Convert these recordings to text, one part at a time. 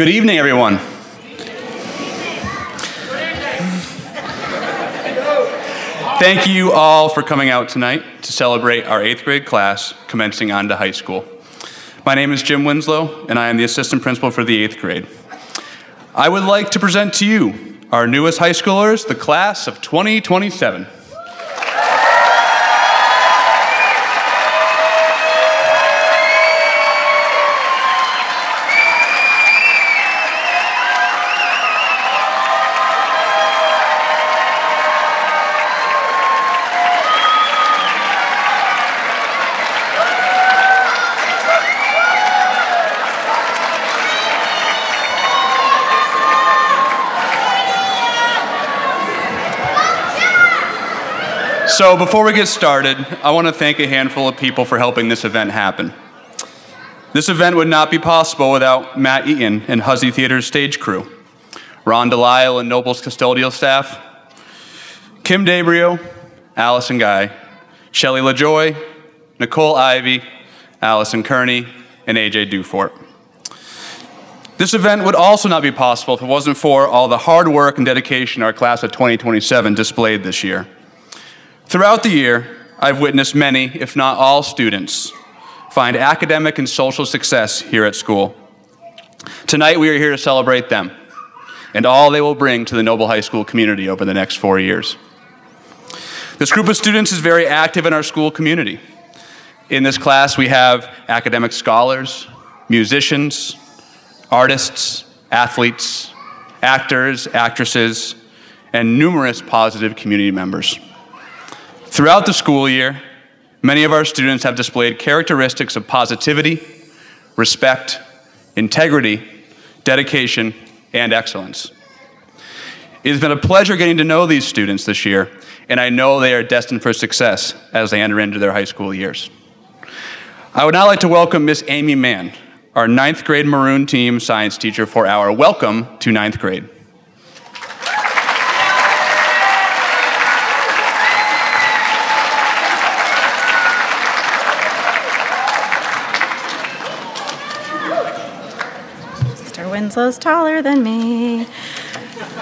Good evening, everyone. Thank you all for coming out tonight to celebrate our eighth grade class commencing on to high school. My name is Jim Winslow, and I am the assistant principal for the eighth grade. I would like to present to you our newest high schoolers, the class of 2027. So, before we get started, I want to thank a handful of people for helping this event happen. This event would not be possible without Matt Eaton and Huzzy Theater's stage crew, Ron Delisle and Noble's custodial staff, Kim Dabrio, Allison Guy, Shelley LaJoy, Nicole Ivy, Allison Kearney, and AJ Dufort. This event would also not be possible if it wasn't for all the hard work and dedication our class of 2027 displayed this year. Throughout the year, I've witnessed many, if not all, students find academic and social success here at school. Tonight, we are here to celebrate them and all they will bring to the Noble High School community over the next four years. This group of students is very active in our school community. In this class, we have academic scholars, musicians, artists, athletes, actors, actresses, and numerous positive community members. Throughout the school year, many of our students have displayed characteristics of positivity, respect, integrity, dedication, and excellence. It has been a pleasure getting to know these students this year, and I know they are destined for success as they enter into their high school years. I would now like to welcome Miss Amy Mann, our ninth grade Maroon Team science teacher, for our Welcome to Ninth Grade. Winslow's taller than me.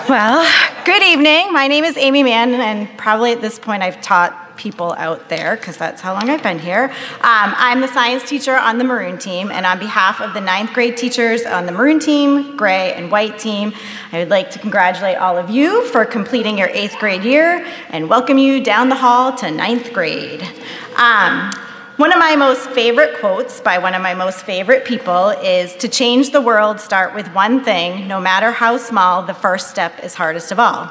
Well, good evening. My name is Amy Mann, and probably at this point I've taught people out there because that's how long I've been here. Um, I'm the science teacher on the Maroon team, and on behalf of the ninth grade teachers on the Maroon team, gray and white team, I would like to congratulate all of you for completing your eighth grade year and welcome you down the hall to ninth grade. Um, one of my most favorite quotes by one of my most favorite people is To change the world, start with one thing. No matter how small, the first step is hardest of all.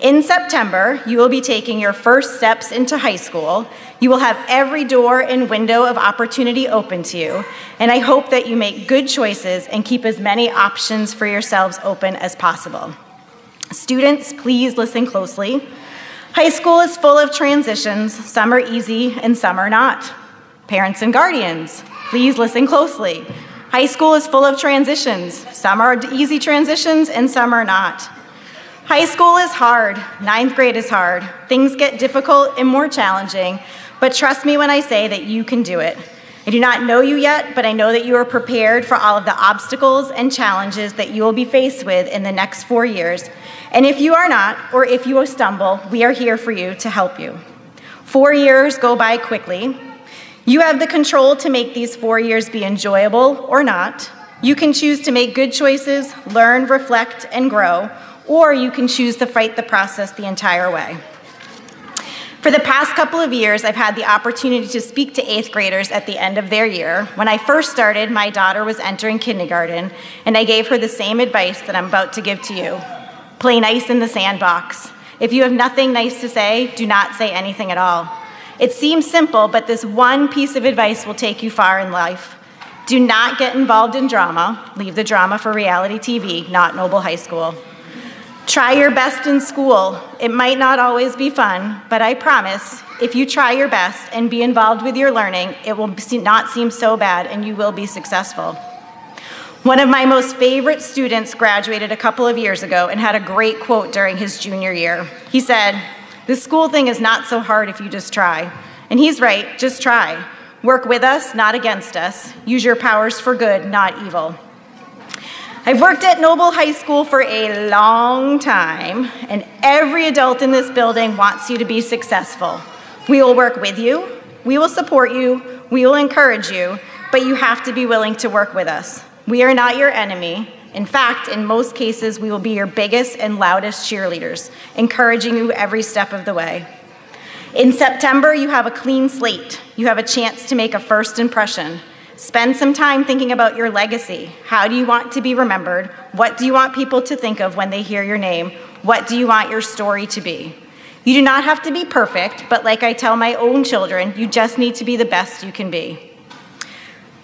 In September, you will be taking your first steps into high school. You will have every door and window of opportunity open to you, and I hope that you make good choices and keep as many options for yourselves open as possible. Students, please listen closely. High school is full of transitions. Some are easy and some are not. Parents and guardians, please listen closely. High school is full of transitions. Some are easy transitions and some are not. High school is hard. Ninth grade is hard. Things get difficult and more challenging, but trust me when I say that you can do it. I do not know you yet, but I know that you are prepared for all of the obstacles and challenges that you will be faced with in the next four years. And if you are not, or if you stumble, we are here for you to help you. Four years go by quickly, you have the control to make these four years be enjoyable or not. You can choose to make good choices, learn, reflect, and grow, or you can choose to fight the process the entire way. For the past couple of years, I've had the opportunity to speak to eighth graders at the end of their year. When I first started, my daughter was entering kindergarten, and I gave her the same advice that I'm about to give to you play nice in the sandbox. If you have nothing nice to say, do not say anything at all. It seems simple, but this one piece of advice will take you far in life. Do not get involved in drama. Leave the drama for reality TV, not Noble High School. Try your best in school. It might not always be fun, but I promise if you try your best and be involved with your learning, it will not seem so bad and you will be successful. One of my most favorite students graduated a couple of years ago and had a great quote during his junior year. He said, this school thing is not so hard if you just try. And he's right, just try. Work with us, not against us. Use your powers for good, not evil. I've worked at Noble High School for a long time, and every adult in this building wants you to be successful. We will work with you, we will support you, we will encourage you, but you have to be willing to work with us. We are not your enemy. In fact, in most cases, we will be your biggest and loudest cheerleaders, encouraging you every step of the way. In September, you have a clean slate. You have a chance to make a first impression. Spend some time thinking about your legacy. How do you want to be remembered? What do you want people to think of when they hear your name? What do you want your story to be? You do not have to be perfect, but like I tell my own children, you just need to be the best you can be.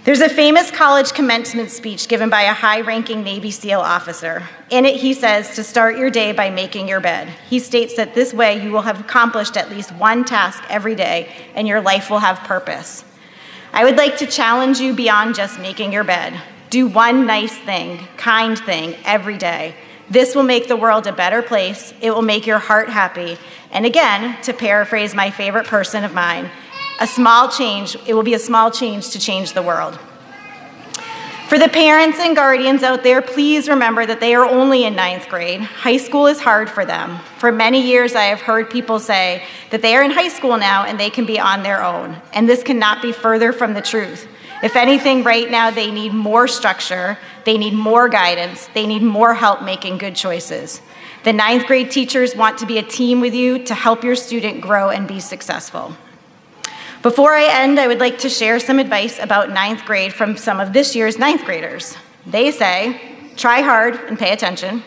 There's a famous college commencement speech given by a high ranking Navy SEAL officer. In it, he says to start your day by making your bed. He states that this way you will have accomplished at least one task every day and your life will have purpose. I would like to challenge you beyond just making your bed. Do one nice thing, kind thing, every day. This will make the world a better place. It will make your heart happy. And again, to paraphrase my favorite person of mine, a small change, it will be a small change to change the world. For the parents and guardians out there, please remember that they are only in ninth grade. High school is hard for them. For many years, I have heard people say that they are in high school now and they can be on their own. And this cannot be further from the truth. If anything, right now, they need more structure, they need more guidance, they need more help making good choices. The ninth grade teachers want to be a team with you to help your student grow and be successful. Before I end, I would like to share some advice about ninth grade from some of this year's ninth graders. They say, try hard and pay attention.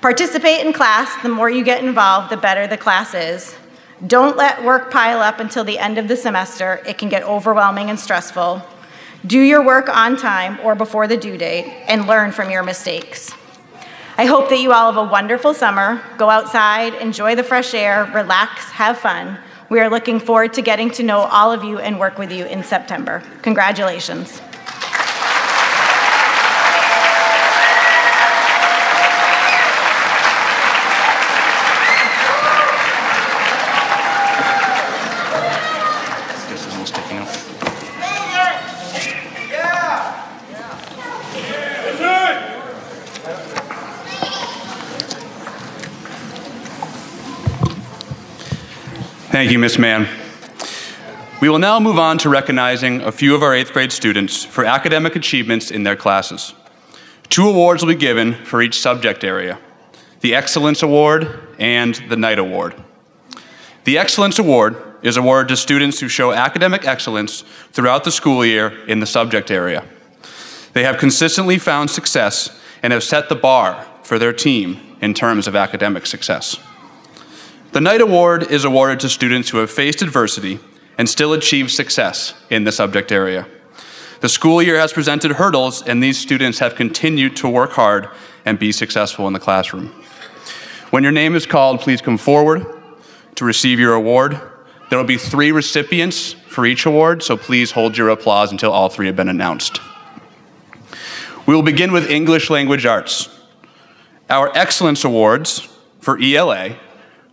Participate in class. The more you get involved, the better the class is. Don't let work pile up until the end of the semester. It can get overwhelming and stressful. Do your work on time or before the due date and learn from your mistakes. I hope that you all have a wonderful summer. Go outside, enjoy the fresh air, relax, have fun. We are looking forward to getting to know all of you and work with you in September. Congratulations. Thank you, Ms. Mann. We will now move on to recognizing a few of our eighth grade students for academic achievements in their classes. Two awards will be given for each subject area, the Excellence Award and the Knight Award. The Excellence Award is awarded to students who show academic excellence throughout the school year in the subject area. They have consistently found success and have set the bar for their team in terms of academic success. The Knight Award is awarded to students who have faced adversity and still achieved success in the subject area. The school year has presented hurdles, and these students have continued to work hard and be successful in the classroom. When your name is called, please come forward to receive your award. There will be three recipients for each award, so please hold your applause until all three have been announced. We will begin with English Language Arts. Our Excellence Awards for ELA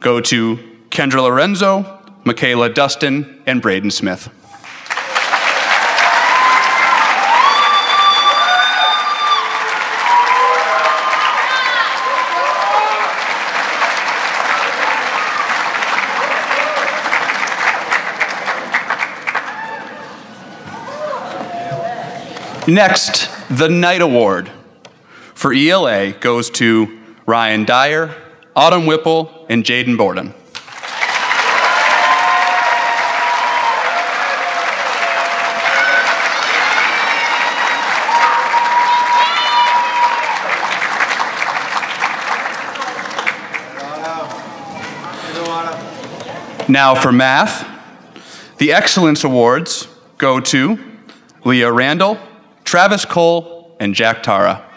go to Kendra Lorenzo, Michaela Dustin, and Braden Smith. Next, the Knight Award for ELA goes to Ryan Dyer, Autumn Whipple, and Jaden Borden. Now for math, the Excellence Awards go to Leah Randall, Travis Cole, and Jack Tara.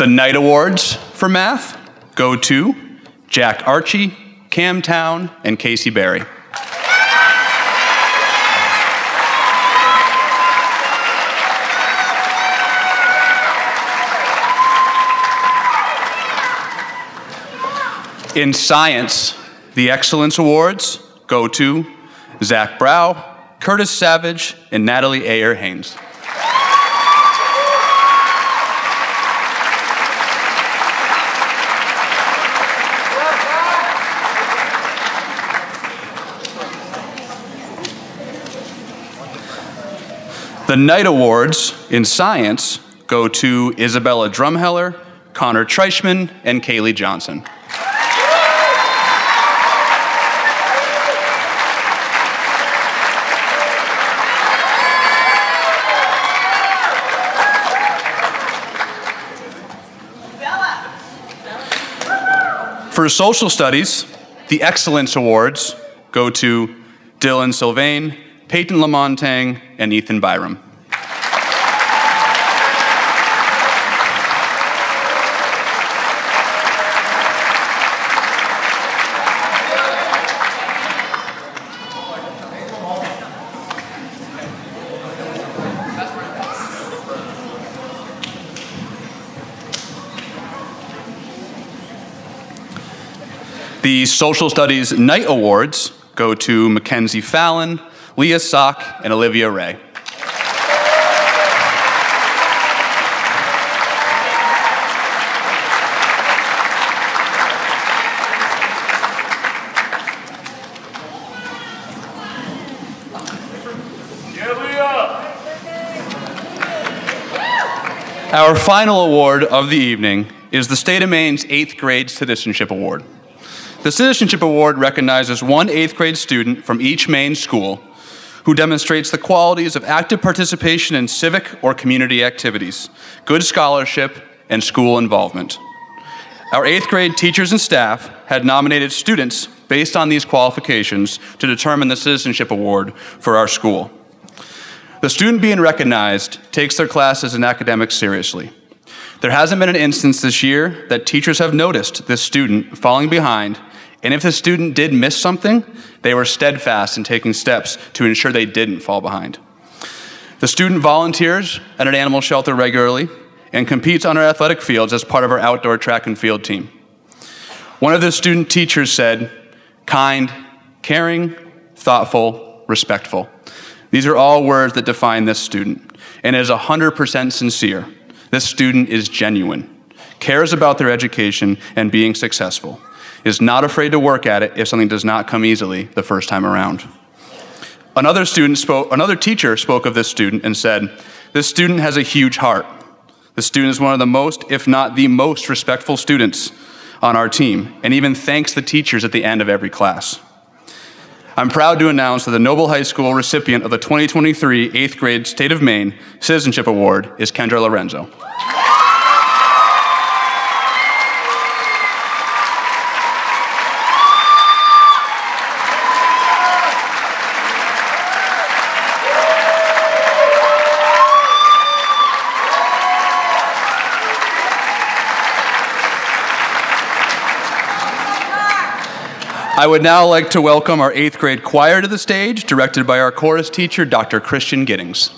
The Knight Awards for math go to Jack Archie, Cam Town, and Casey Berry. In science, the Excellence Awards go to Zach Brow, Curtis Savage, and Natalie Ayer Haynes. The Knight Awards in science go to Isabella Drumheller, Connor Treichman, and Kaylee Johnson. For social studies, the Excellence Awards go to Dylan Sylvain, Peyton Lamontagne, and Ethan Byram. The Social Studies Knight Awards go to Mackenzie Fallon, Leah Sock, and Olivia Ray. Our final award of the evening is the State of Maine's Eighth Grade Citizenship Award. The Citizenship Award recognizes one eighth grade student from each Maine school who demonstrates the qualities of active participation in civic or community activities, good scholarship, and school involvement. Our eighth grade teachers and staff had nominated students based on these qualifications to determine the Citizenship Award for our school. The student being recognized takes their classes and academics seriously. There hasn't been an instance this year that teachers have noticed this student falling behind and if the student did miss something, they were steadfast in taking steps to ensure they didn't fall behind. The student volunteers at an animal shelter regularly and competes on our athletic fields as part of our outdoor track and field team. One of the student teachers said, kind, caring, thoughtful, respectful. These are all words that define this student, and is 100% sincere. This student is genuine, cares about their education and being successful is not afraid to work at it if something does not come easily the first time around. Another student spoke, another teacher spoke of this student and said, This student has a huge heart. The student is one of the most, if not the most, respectful students on our team, and even thanks the teachers at the end of every class. I'm proud to announce that the Noble High School recipient of the 2023 8th grade State of Maine Citizenship Award is Kendra Lorenzo. I would now like to welcome our eighth grade choir to the stage, directed by our chorus teacher, Dr. Christian Giddings.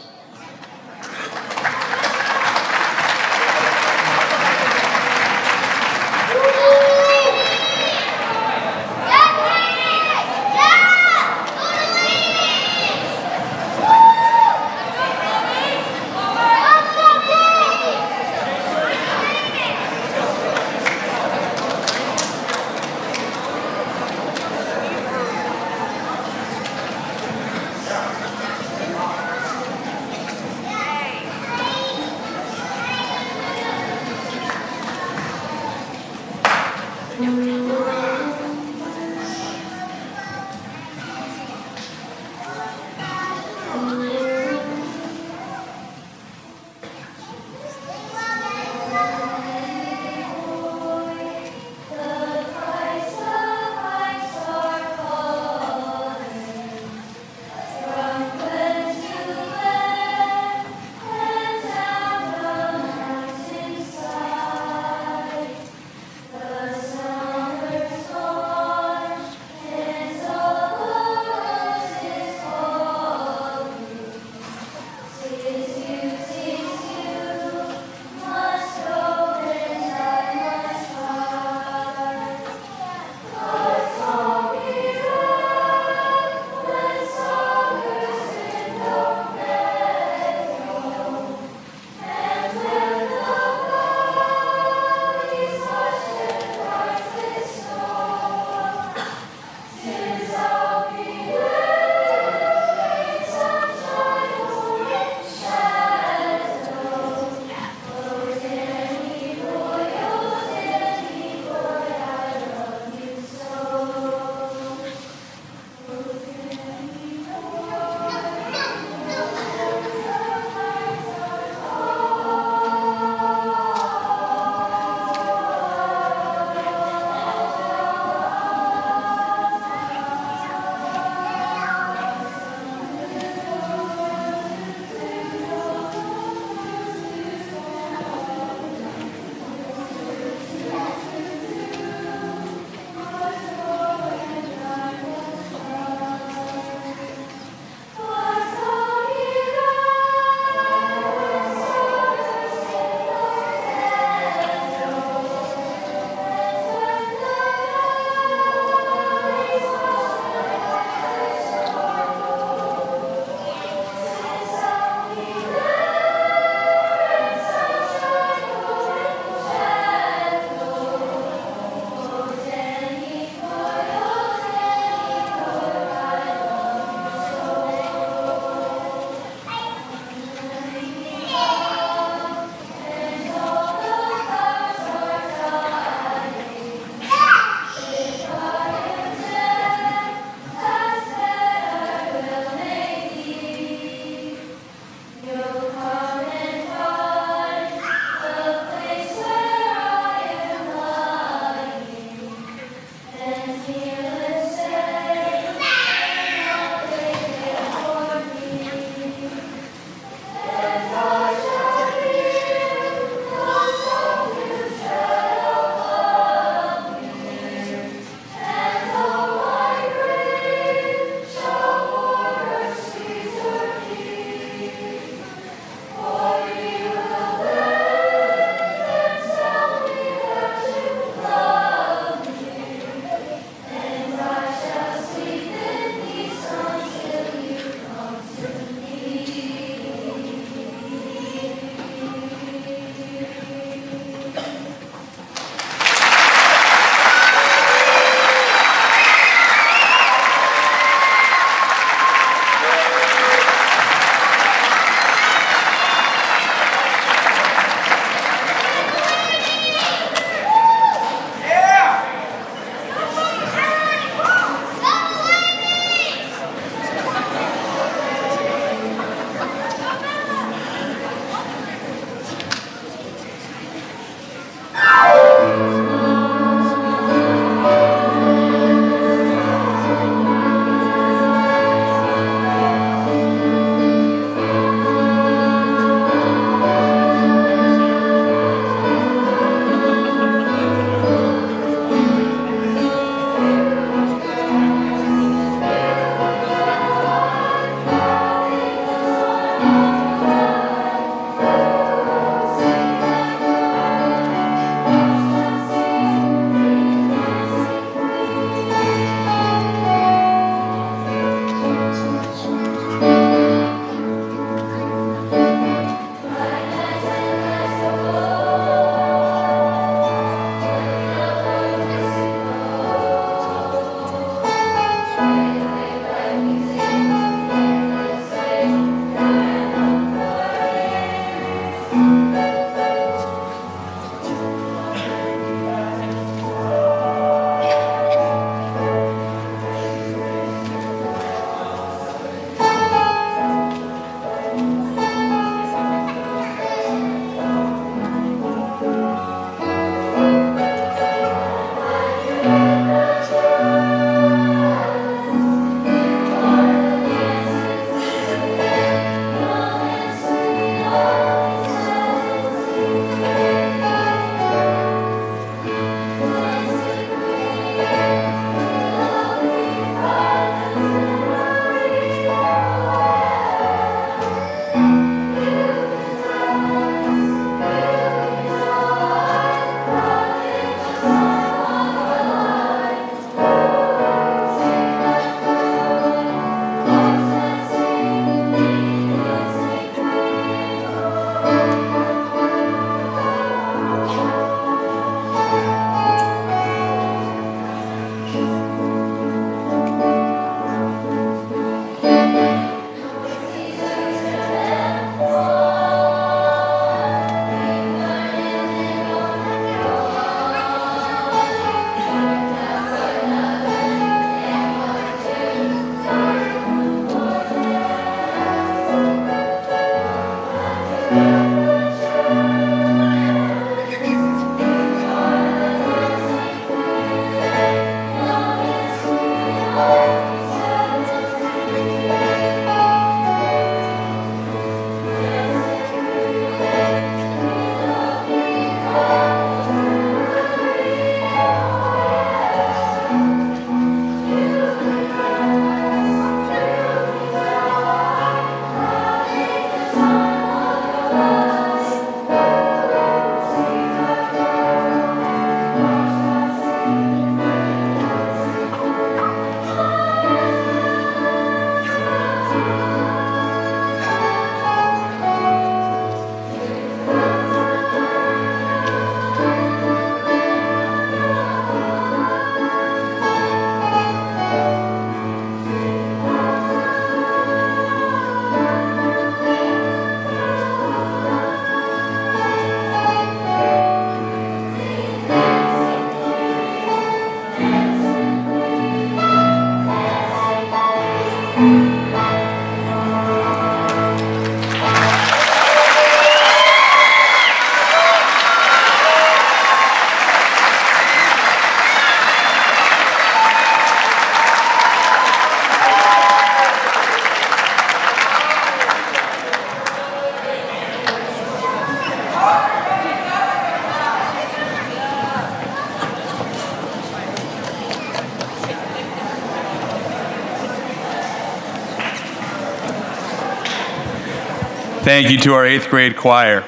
Thank you to our eighth grade choir.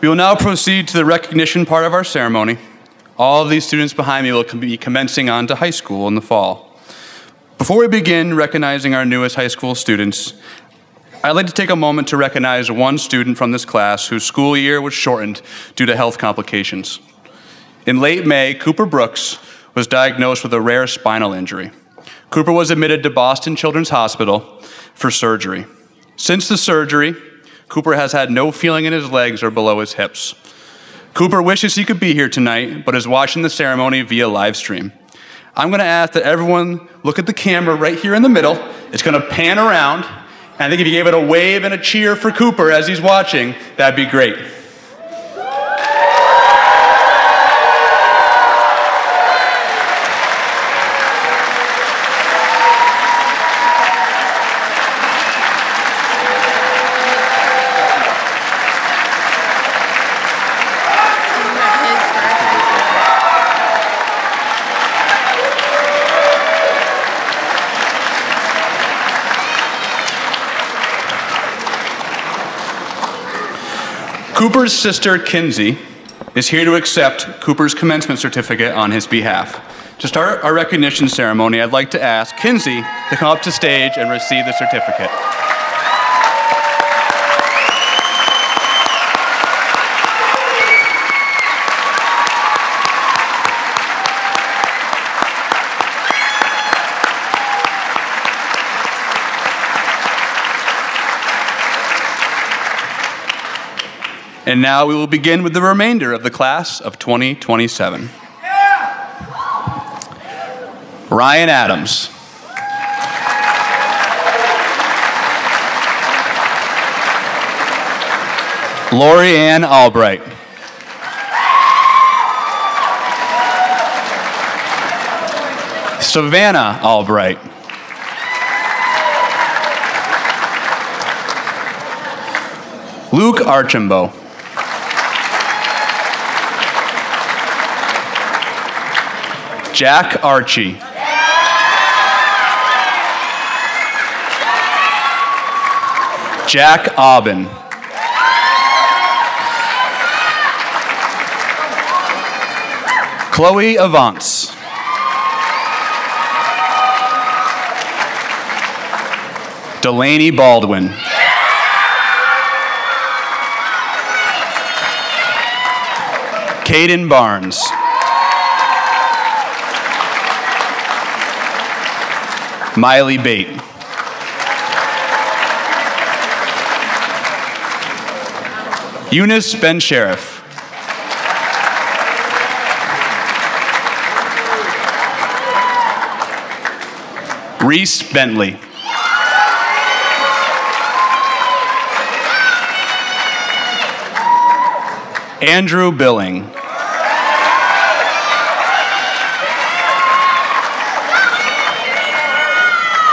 We will now proceed to the recognition part of our ceremony. All of these students behind me will be commencing on to high school in the fall. Before we begin recognizing our newest high school students, I'd like to take a moment to recognize one student from this class whose school year was shortened due to health complications. In late May, Cooper Brooks was diagnosed with a rare spinal injury. Cooper was admitted to Boston Children's Hospital for surgery. Since the surgery, Cooper has had no feeling in his legs or below his hips. Cooper wishes he could be here tonight, but is watching the ceremony via live stream. I'm going to ask that everyone look at the camera right here in the middle. It's going to pan around. And I think if you gave it a wave and a cheer for Cooper as he's watching, that'd be great. Cooper's sister, Kinsey, is here to accept Cooper's commencement certificate on his behalf. To start our recognition ceremony, I'd like to ask Kinsey to come up to stage and receive the certificate. And now we will begin with the remainder of the class of 2027. Ryan Adams. Lori Ann Albright. Savannah Albright. Luke Archambault. Jack Archie. Jack Aubin. Chloe Avance. Delaney Baldwin. Caden Barnes. Miley Bate. Eunice Ben Sheriff. Reese Bentley. Andrew Billing.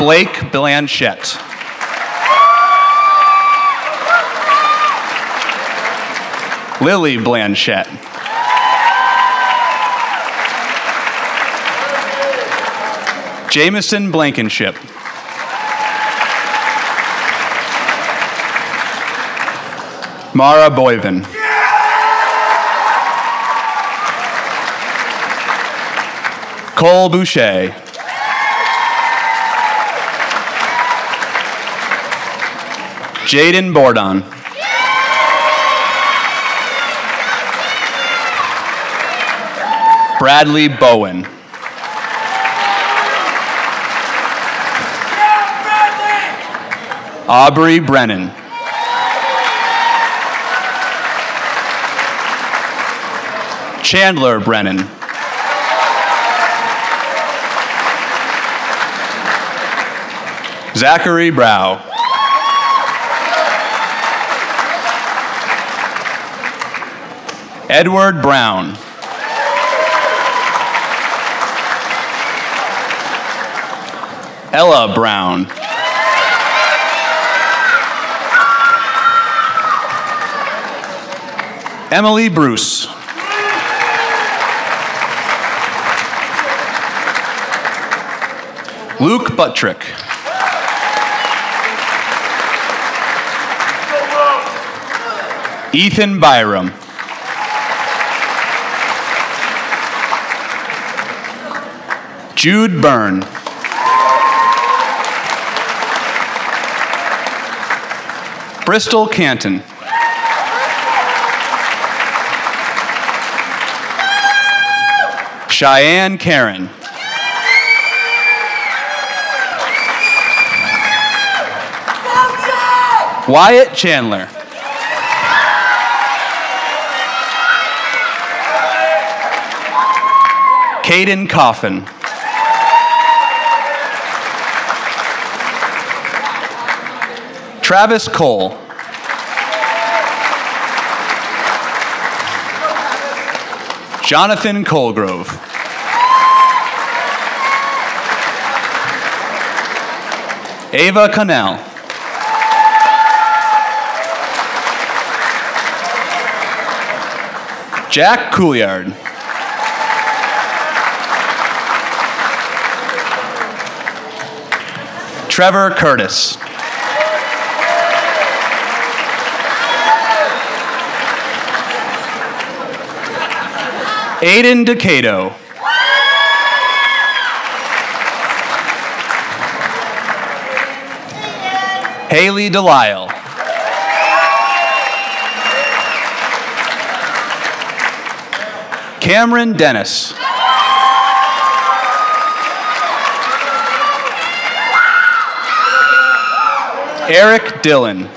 Blake Blanchette. Lily Blanchette. Jameson Blankenship. Mara Boyven. Cole Boucher. Jaden Bordon. Bradley Bowen. Aubrey Brennan. Chandler Brennan. Zachary Brow. Edward Brown. Ella Brown. Emily Bruce. Luke Buttrick. Ethan Byram. Jude Byrne. Bristol Canton. Cheyenne Karen. Wyatt Chandler. Caden Coffin. Travis Cole. Jonathan Colgrove. Ava Connell. Jack Couliard. Trevor Curtis. Aiden Decato. Haley Delisle. Cameron Dennis. Eric Dillon.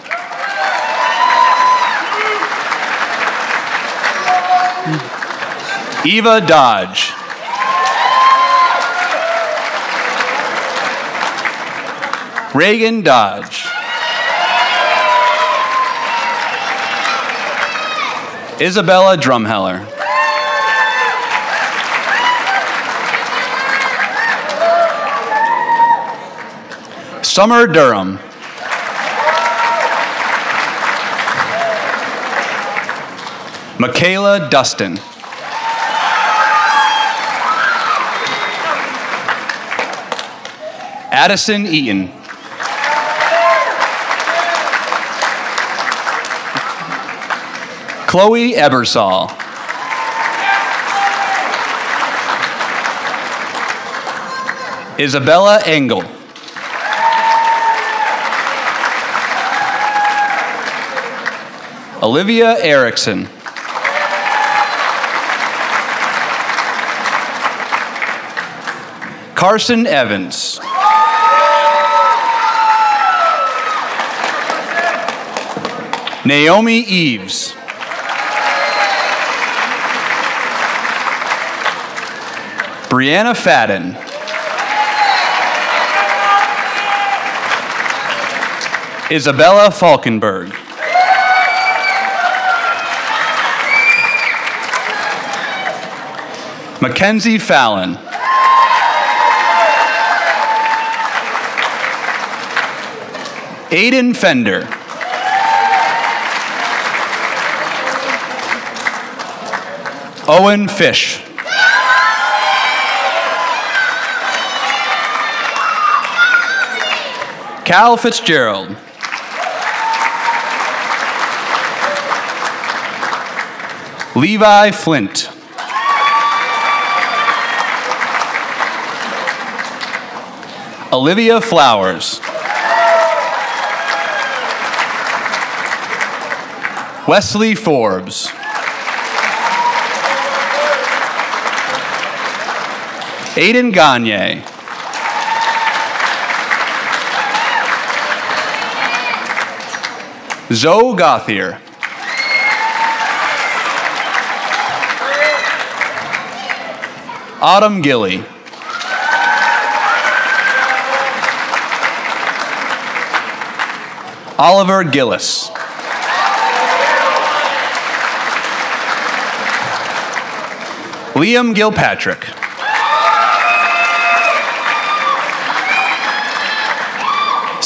Eva Dodge. Reagan Dodge. Isabella Drumheller. Summer Durham. Michaela Dustin. Addison Eaton. Chloe Ebersol. Isabella Engel. Olivia Erickson. Carson Evans. Naomi Eves. Brianna Fadden. Isabella Falkenberg. Mackenzie Fallon. Aiden Fender. Owen Fish. Cal Fitzgerald. Levi Flint. Olivia Flowers. Wesley Forbes. Aiden Gagne. Zoe Gothier. Autumn Gilly. Oliver Gillis. Liam Gilpatrick.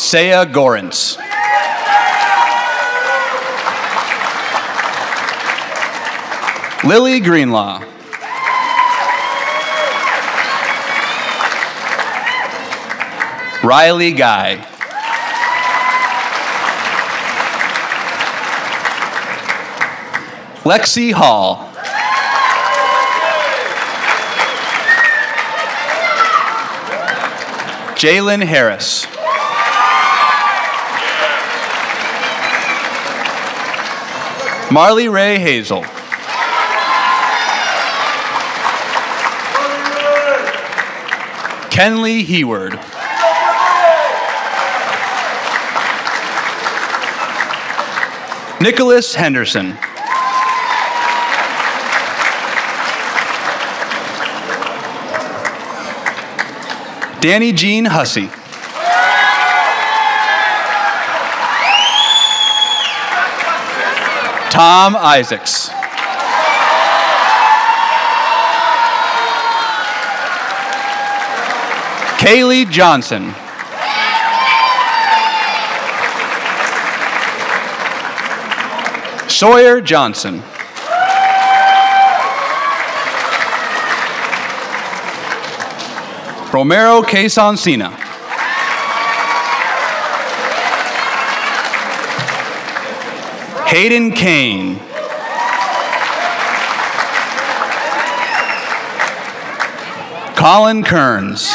Saya Gorence. Lily Greenlaw. Riley Guy. Lexi Hall. Jalen Harris. Marley Ray Hazel. Kenley Heward. Nicholas Henderson. Danny Jean Hussey. Tom Isaacs. Kaylee Johnson. Sawyer Johnson. Romero Quesancina. Hayden Kane. Colin Kearns.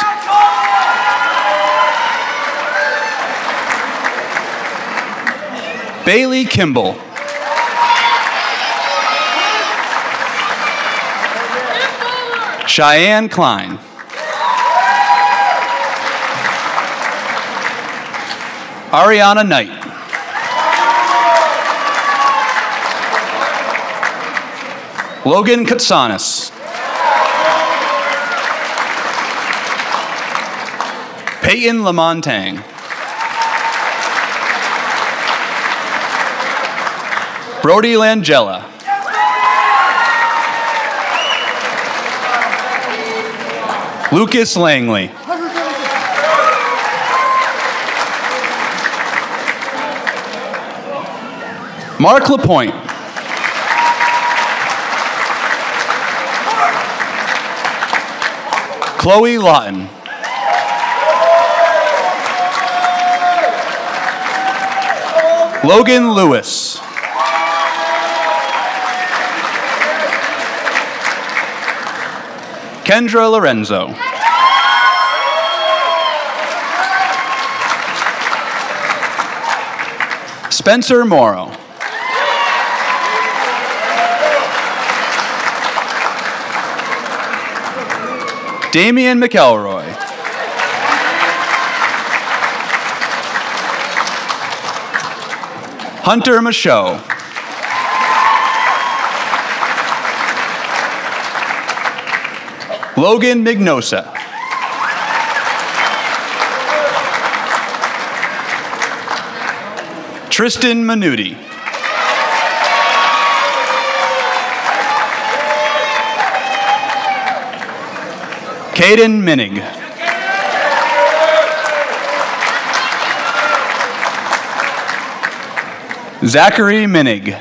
Bailey Kimball. Cheyenne Klein. Ariana Knight. Logan Katsanis. Peyton Lamontagne. Brody Langella. Lucas Langley. Mark Lapointe. Chloe Lawton. Logan Lewis. Kendra Lorenzo. Spencer Morrow. Damian McElroy. Hunter Michaud. Logan Mignosa. Tristan Manuti. Caden Minig. Zachary Minig.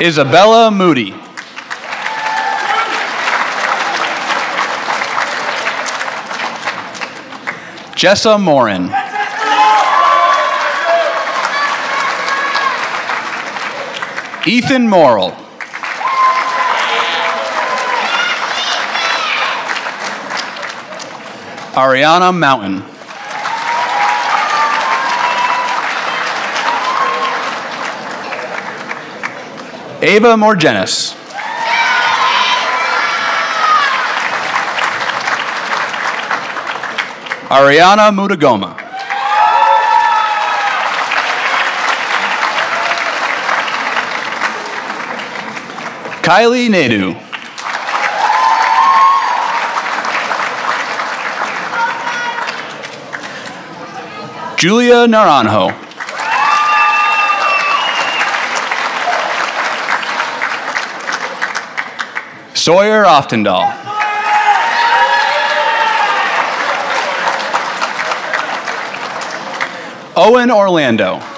Isabella Moody. Jessa Morin. Ethan Morrill. Ariana Mountain. Ava Morgenis. Ariana Mutagoma. Kylie Nadu. Julia Naranjo. Sawyer Oftendahl. Owen Orlando.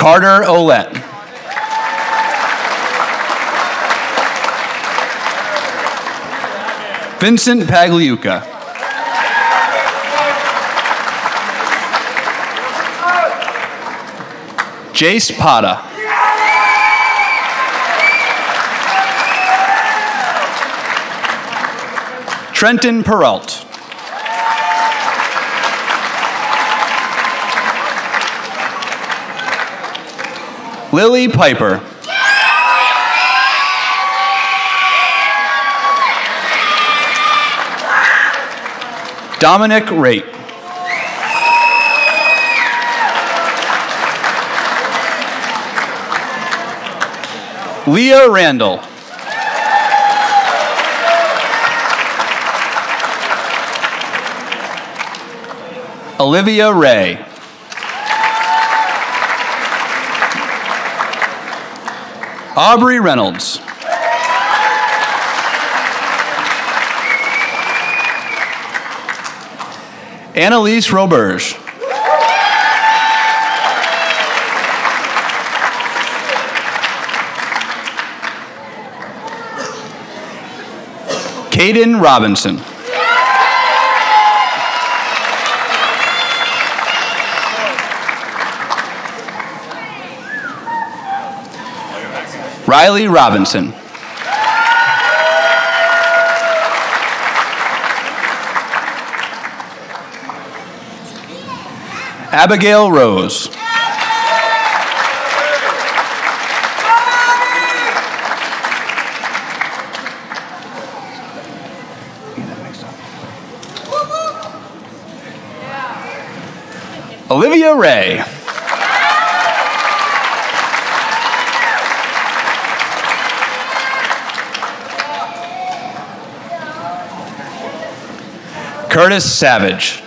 Carter Olette. Vincent Pagliuca. Jace Pata. Trenton Peralt. Lily Piper. Dominic Rate. Leah Randall. Olivia Ray. Aubrey Reynolds. Annalise Roberge. Caden Robinson. Riley Robinson. Abigail Rose. Olivia Ray. Curtis Savage.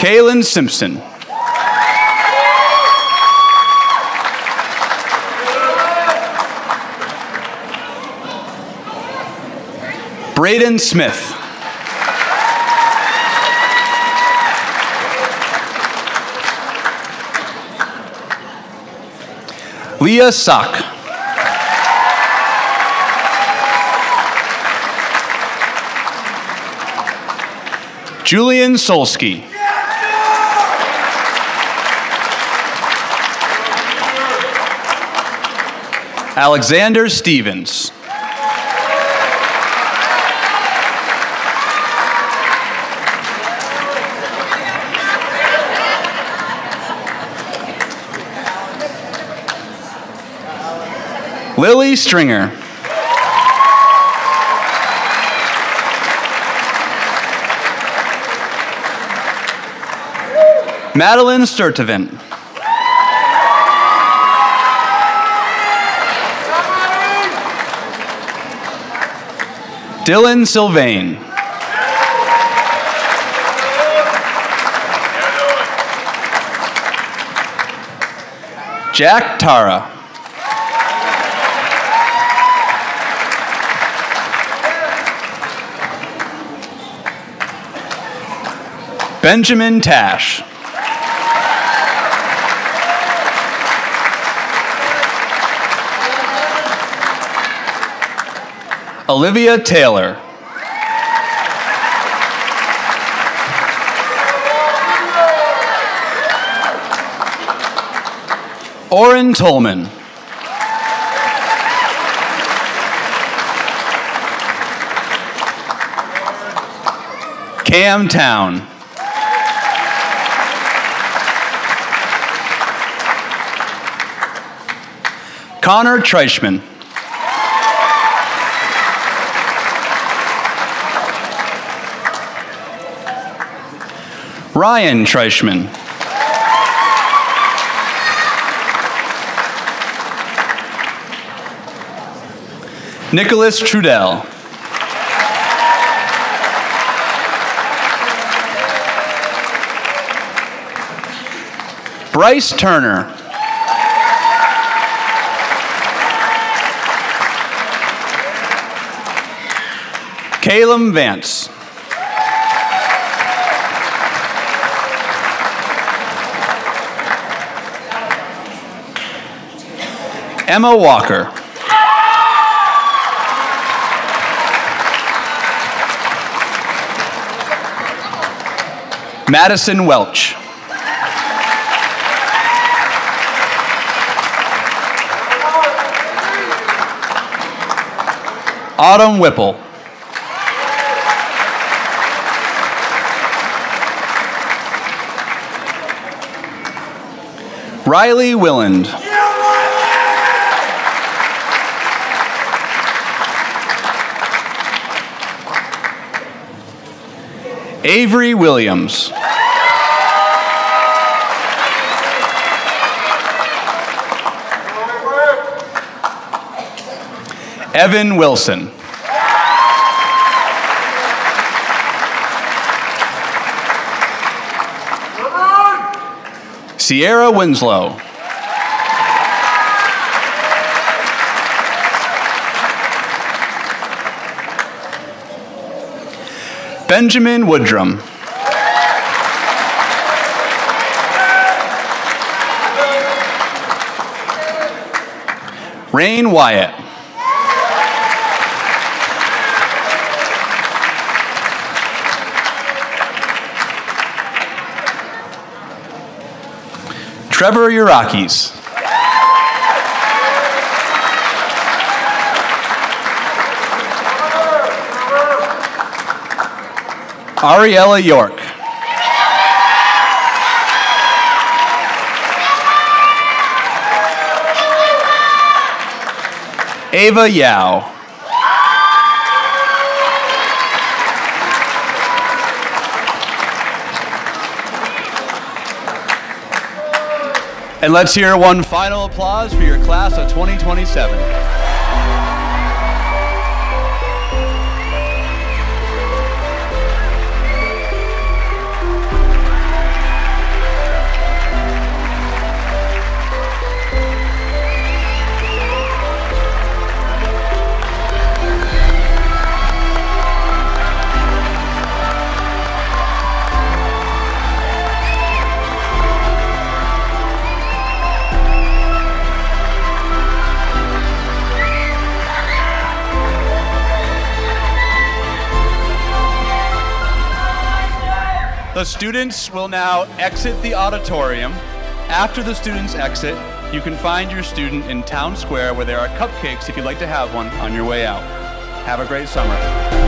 Kaylin Simpson. Braden Smith. Leah Sock. Julian Solsky. Alexander Stevens. Lily Stringer. Madeline Sturtevant. Dylan Sylvain. Jack Tara. Benjamin Tash. Olivia Taylor. Oren Tolman. Cam Town. Connor Treichman. Ryan Treichman. Nicholas Trudell. Bryce Turner. Caleb Vance. Emma Walker. Madison Welch. Autumn Whipple. Riley Willand. Avery Williams. Evan Wilson. Sierra Winslow. Benjamin Woodrum. Rain Wyatt. Trevor Urakis. Ariella York. Ava Yao. And let's hear one final applause for your class of 2027. The students will now exit the auditorium. After the students exit, you can find your student in Town Square where there are cupcakes if you'd like to have one on your way out. Have a great summer.